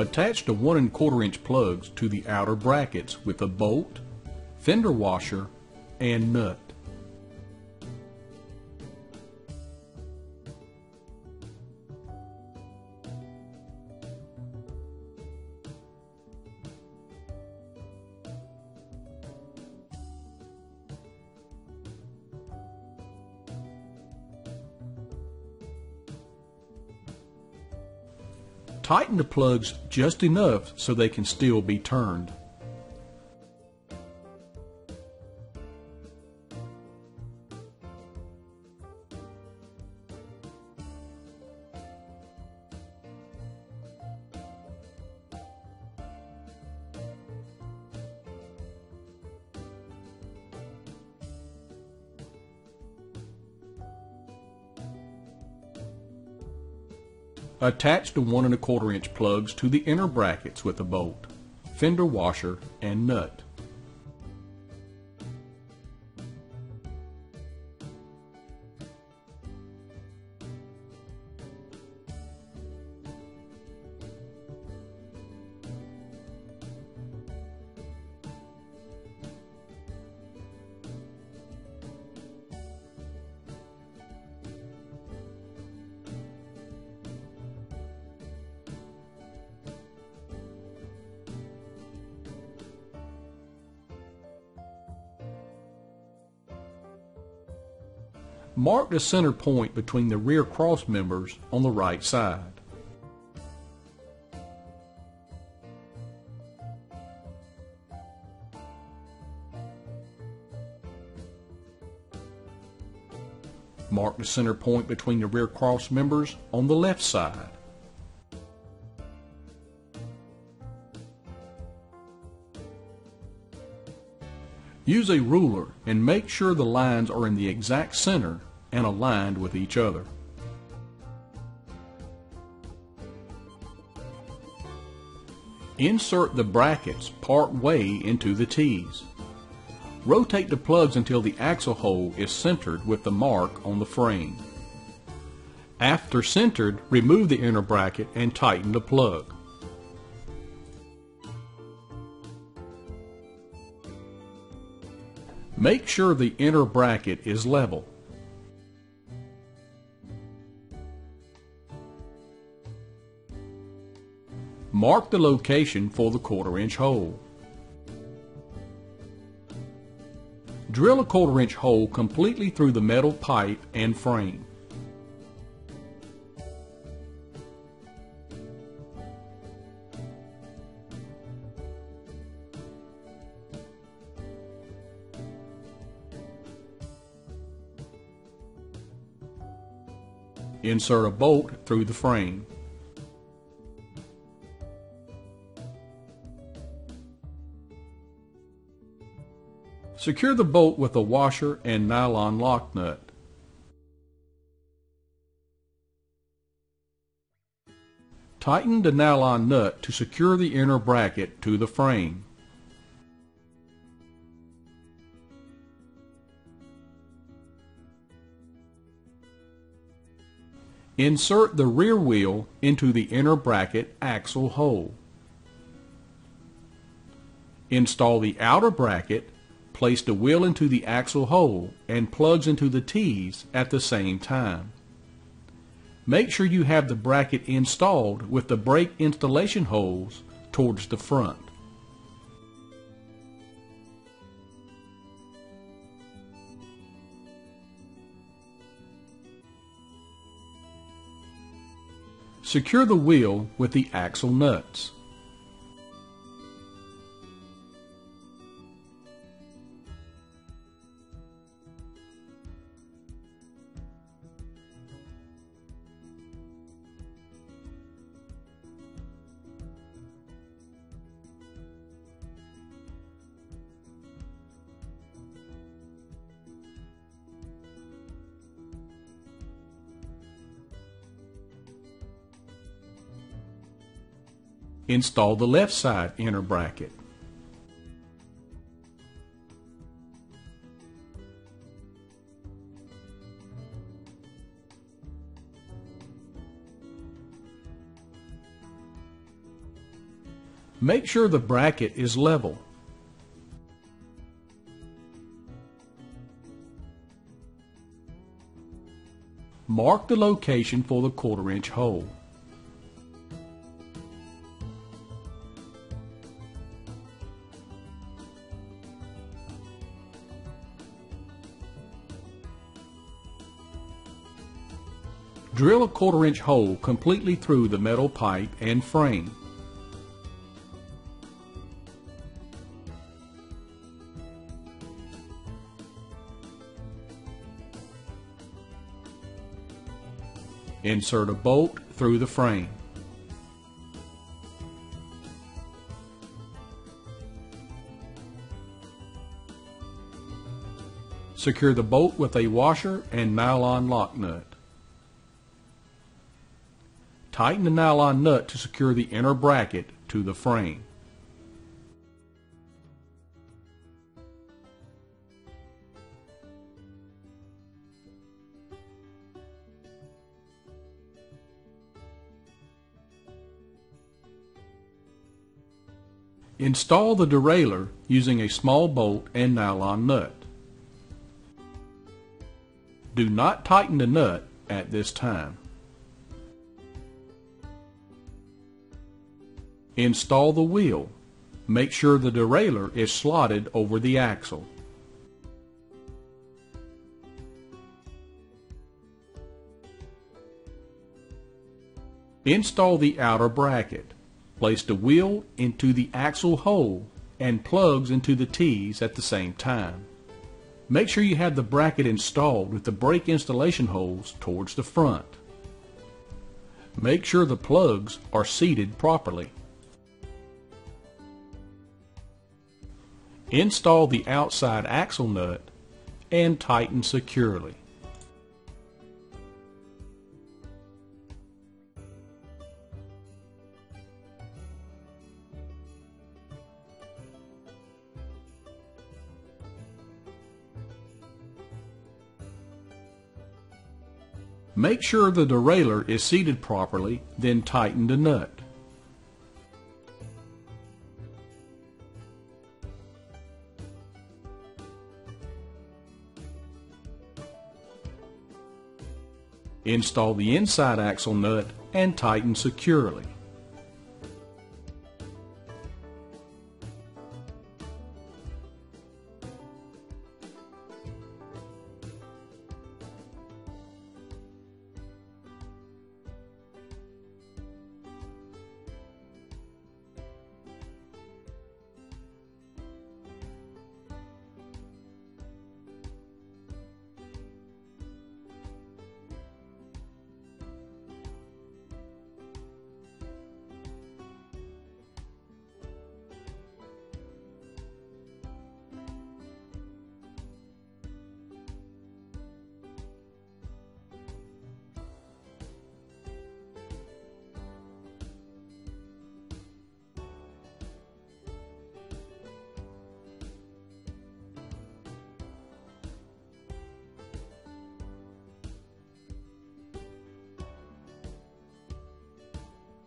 Attach the 1 and quarter inch plugs to the outer brackets with a bolt, fender washer, and nut. Tighten the plugs just enough so they can still be turned. Attach the 1 and a quarter inch plugs to the inner brackets with a bolt, fender washer, and nut. Mark the center point between the rear cross members on the right side. Mark the center point between the rear cross members on the left side. Use a ruler and make sure the lines are in the exact center and aligned with each other. Insert the brackets part way into the T's. Rotate the plugs until the axle hole is centered with the mark on the frame. After centered, remove the inner bracket and tighten the plug. Make sure the inner bracket is level. Mark the location for the quarter inch hole. Drill a quarter inch hole completely through the metal pipe and frame. Insert a bolt through the frame. Secure the bolt with a washer and nylon lock nut. Tighten the nylon nut to secure the inner bracket to the frame. Insert the rear wheel into the inner bracket axle hole. Install the outer bracket, place the wheel into the axle hole, and plugs into the T's at the same time. Make sure you have the bracket installed with the brake installation holes towards the front. Secure the wheel with the axle nuts. Install the left side inner bracket. Make sure the bracket is level. Mark the location for the quarter inch hole. Drill a quarter inch hole completely through the metal pipe and frame. Insert a bolt through the frame. Secure the bolt with a washer and nylon lock nut. Tighten the nylon nut to secure the inner bracket to the frame. Install the derailleur using a small bolt and nylon nut. Do not tighten the nut at this time. Install the wheel. Make sure the derailleur is slotted over the axle. Install the outer bracket. Place the wheel into the axle hole and plugs into the T's at the same time. Make sure you have the bracket installed with the brake installation holes towards the front. Make sure the plugs are seated properly. Install the outside axle nut and tighten securely. Make sure the derailleur is seated properly, then tighten the nut. Install the inside axle nut and tighten securely.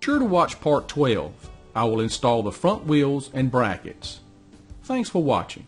Sure to watch part 12. I will install the front wheels and brackets. Thanks for watching.